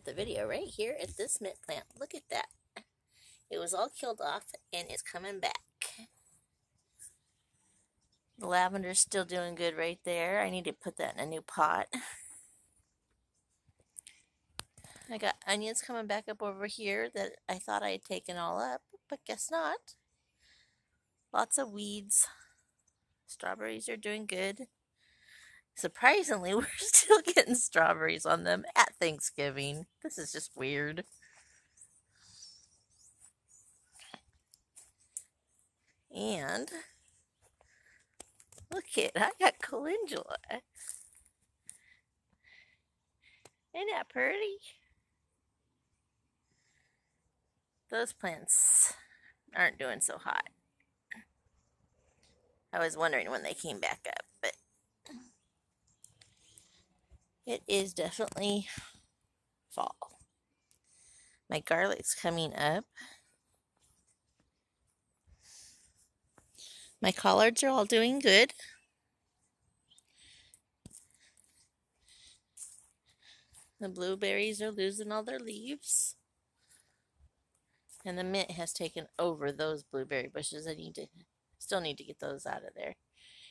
start the video right here at this mint plant. Look at that. It was all killed off and it's coming back. The lavender's still doing good right there. I need to put that in a new pot. I got onions coming back up over here that I thought I had taken all up, but guess not. Lots of weeds. Strawberries are doing good. Surprisingly, we're still getting strawberries on them Thanksgiving. This is just weird. And look it, I got calendula. Isn't that pretty? Those plants aren't doing so hot. I was wondering when they came back up, but it is definitely fall. My garlic's coming up. My collards are all doing good. The blueberries are losing all their leaves. And the mint has taken over those blueberry bushes. I need to still need to get those out of there.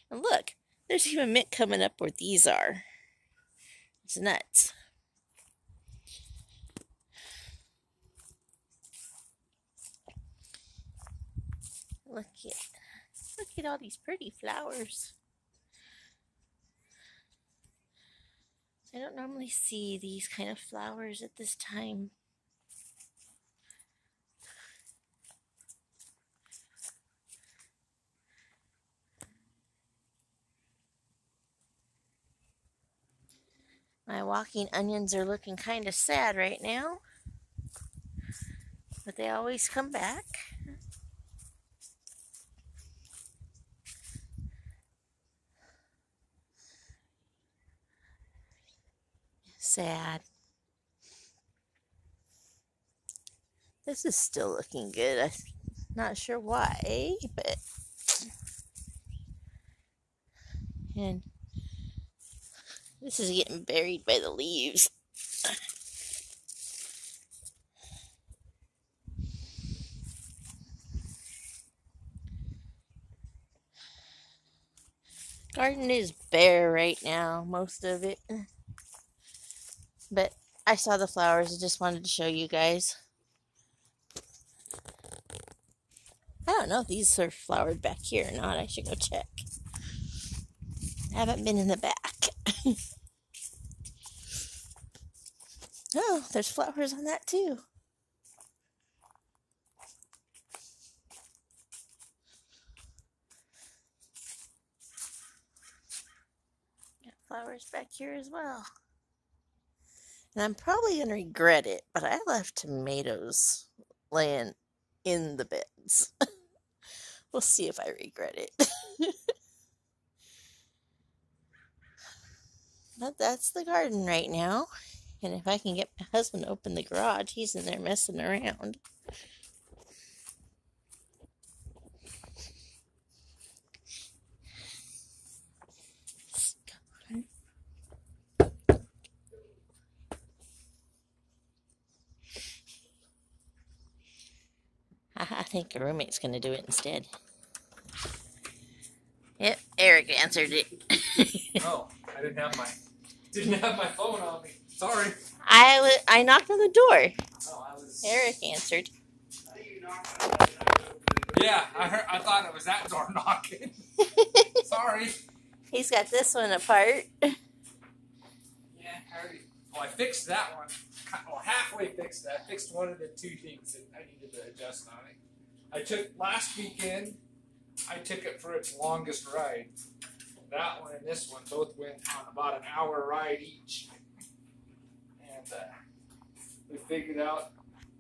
And look, there's even mint coming up where these are. It's nuts. Look at look at all these pretty flowers. I don't normally see these kind of flowers at this time. My walking onions are looking kind of sad right now, but they always come back. Sad. This is still looking good. I'm not sure why, but. And this is getting buried by the leaves. Garden is bare right now, most of it. But I saw the flowers. I just wanted to show you guys. I don't know if these are flowered back here or not. I should go check. I haven't been in the back. oh, there's flowers on that too. Got flowers back here as well. And I'm probably going to regret it, but I left tomatoes laying in the beds. we'll see if I regret it. But that's the garden right now. And if I can get my husband to open the garage, he's in there messing around. I think a roommate's going to do it instead. Yep, Eric answered it. oh, I didn't have my didn't have my phone on me. Sorry. I, w- I knocked on the door. Oh, I was. Eric answered. Yeah, I heard. I thought it was that door knocking. Sorry. He's got this one apart. Yeah, I already. Well, I fixed that one. Well, halfway fixed that. I fixed one of the two things that I needed to adjust on it. I took last weekend. I took it for its longest ride that one and this one both went on about an hour ride each. And uh, we figured out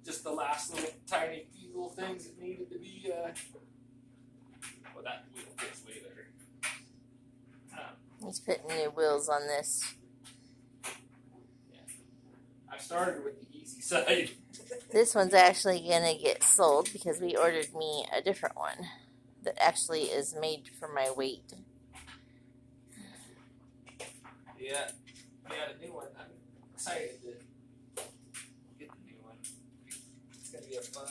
just the last little tiny few little things that needed to be. Uh, well, that way better. Um, He's putting new wheels on this. Yeah. I started with the easy side. this one's actually going to get sold because we ordered me a different one that actually is made for my weight. Yeah. we got a new one. I'm excited to get the new one. It's going to be a fun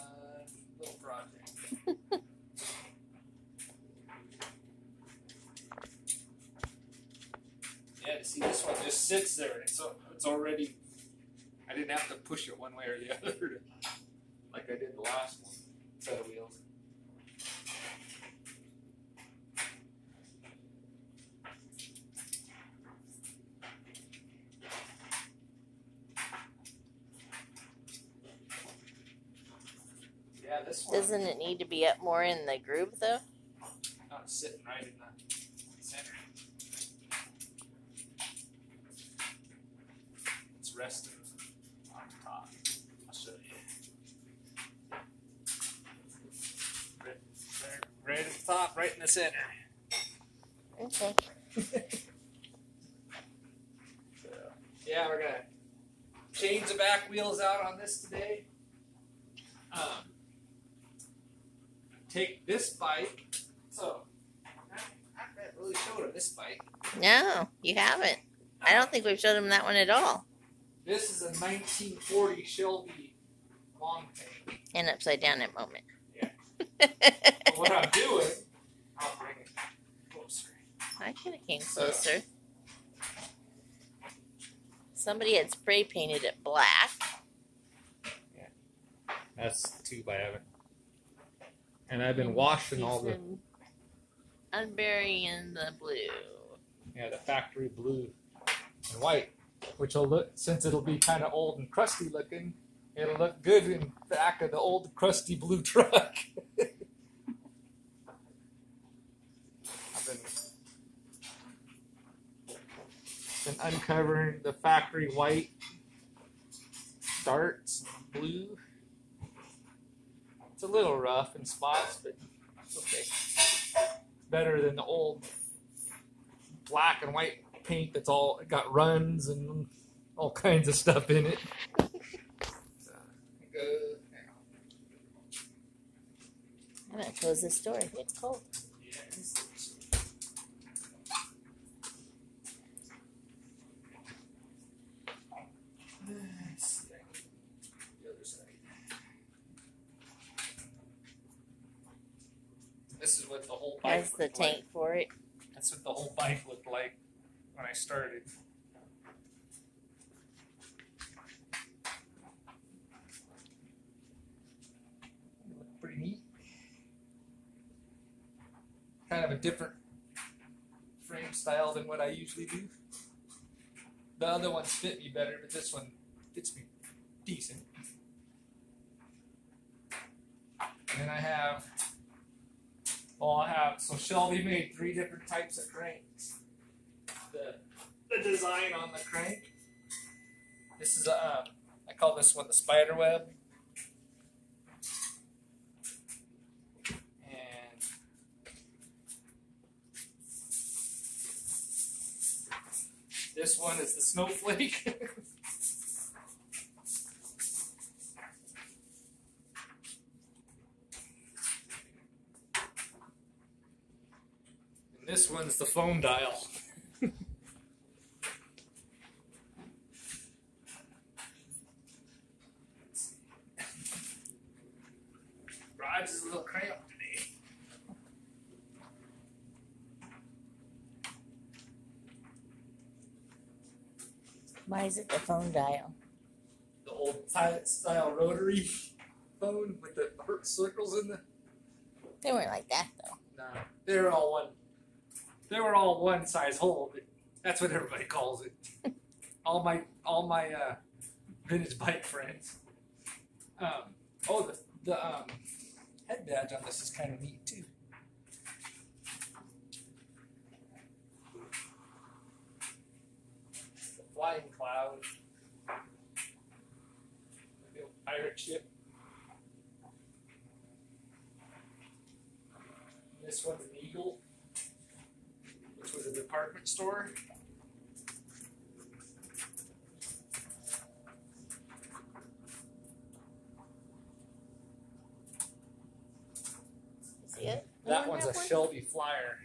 little project. yeah, see this one just sits there and it's, it's already. I didn't have to push it one way or the other like I did the last one set of wheels. Doesn't it need to be up more in the groove though? Not sitting right in the center. It's resting on top. I'll show you. Right, right, right at the top, right in the center. Okay. So, yeah, we're gonna change the back wheels out on this today. Um, take this bike. So, I haven't really showed him this bike. No, you haven't. I don't think we've showed him that one at all. This is a 1940 Shelby long tank. And upside down at moment. Yeah. But what I'm doing, I'll bring it closer. I could have came closer. Somebody had spray painted it black. Yeah. That's tube I haven't. And I've been washing all the Unburying the blue. yeah the factory blue and white, which will look since it'll be kind of old and crusty looking. It'll look good in the back of the old crusty blue truck. I've been been uncovering the factory white darts and blue. It's a little rough in spots, but it's okay. It's Better than the old black and white paint that's all got runs and all kinds of stuff in it. I'm gonna close this door. It's cold. Yes. Let's see. The other side. This is what the whole bike That's the looked like. tank for it. That's what the whole bike looked like when I started. Pretty neat. Kind of a different frame style than what I usually do. The other ones fit me better, but this one fits me decent. And then I have well, I have so Shelby made three different types of cranks. The the design on the crank. This is a um, I call this one the spider web. And this one is the snowflake. this one's the phone dial. Raj is a little cramped today. Why is it the phone dial? The old pilot style rotary phone with the circles in the. They weren't like that though. No, they were all one. They were all one size hole, but that's what everybody calls it. all my all my uh, vintage bike friends. Um, oh, the the um, head badge on this is kind of neat too. The flying cloud. The old pirate ship. This one's an eagle, which was a department store. See it? That one's a? Shelby Flyer.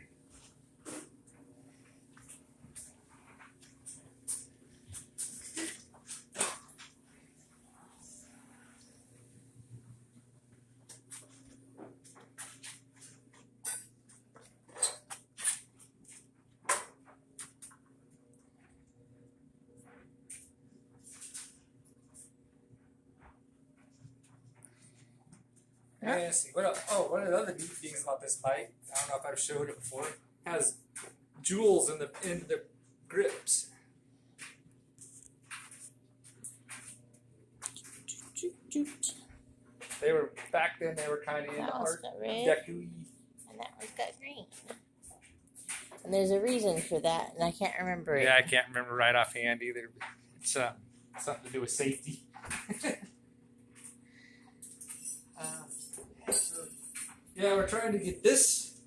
Yeah. Yeah, let's see. What else? Oh, one of the other neat things about this bike, I don't know if I've showed it before, has jewels in the in the grips. They were back then. They were kind of in That one's art got deco and that one's got green. And there's a reason for that, and I can't remember it. Yeah, I can't remember right offhand either. It's uh, something to do with safety. Yeah, we're trying to get this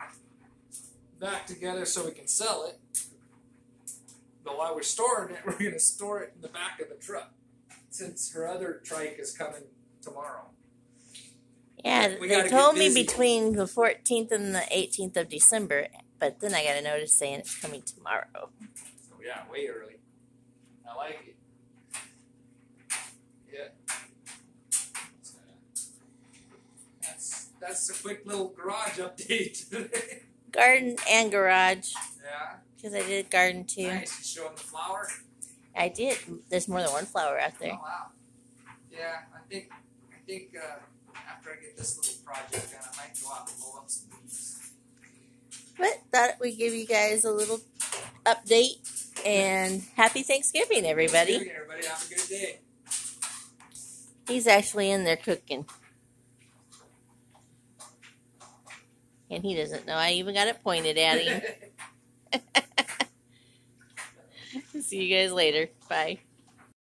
back together so we can sell it. But while we're storing it, we're going to store it in the back of the truck since her other trike is coming tomorrow. Yeah, We they told me between the 14th and the 18th of December, but then I got a notice saying it's coming tomorrow. So yeah, way early. I like it. That's a quick little garage update today. Garden and garage, yeah. because I did garden too. Nice. You showing the flower. I did. There's more than one flower out Oh there. wow. Yeah, I think I think uh, after I get this little project done, I might go out and mow up some weeds. But thought we'd give you guys a little update and happy Thanksgiving, everybody. Thanksgiving, Everybody have a good day. He's actually in there cooking. And he doesn't know I even got it pointed at him. See you guys later. Bye.